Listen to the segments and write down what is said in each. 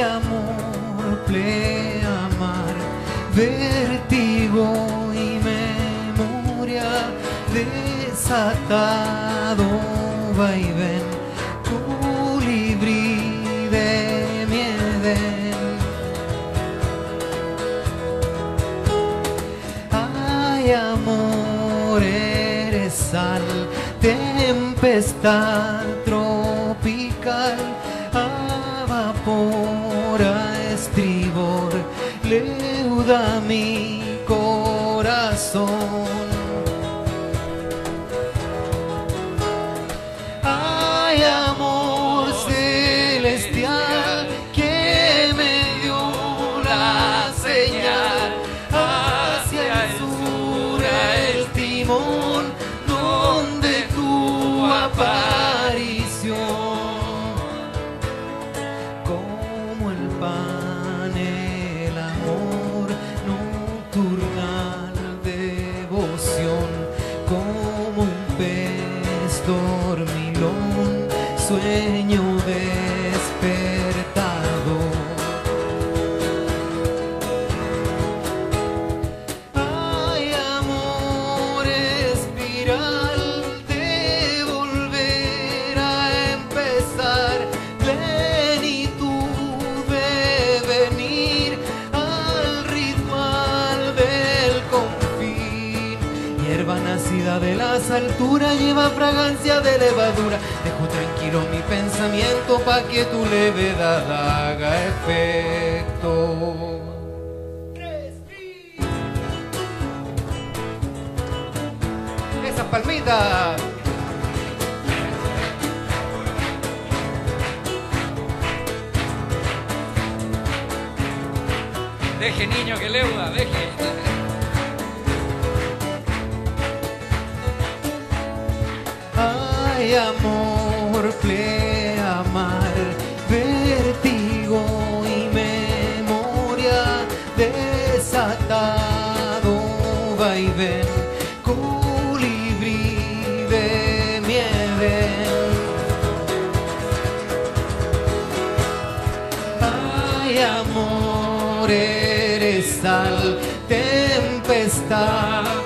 Amor, pleamar, vértigo y memoria, desatado vaivén, colibrí de mi. Ay, amor, eres sal, tempestad tropical, leuda mi corazón. Ay, amor celestial que me dio la señal hacia el sur, el timón, donde tu aparición, sueño despertado. De las alturas lleva fragancia de levadura. Dejo tranquilo mi pensamiento pa' que tu levedad haga efecto. Esas palmitas. Deje niño que leuda, deje. Ay, amor, pleamar, vértigo y memoria, desatado vaivén, colibrí de mi Edén. Ay, amor, eres sal, tempestad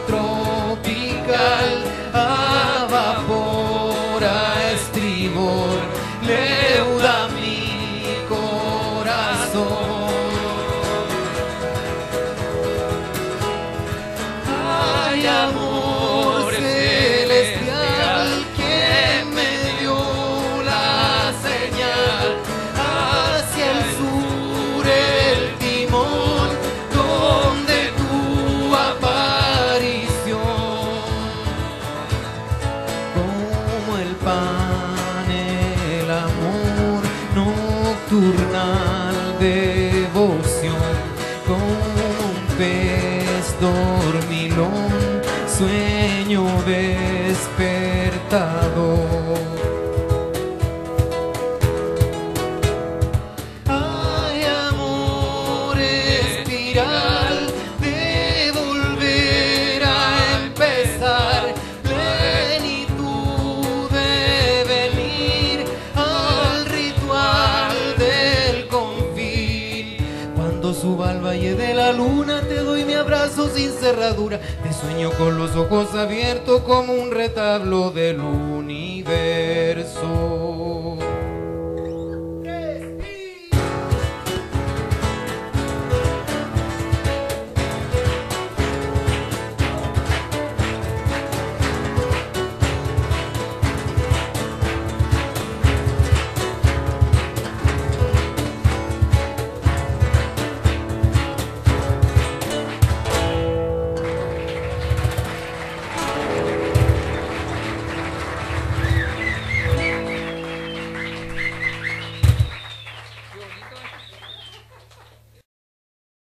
suba al valle de la luna, te doy mi abrazo sin cerradura, te sueño con los ojos abiertos como un retablo del universo.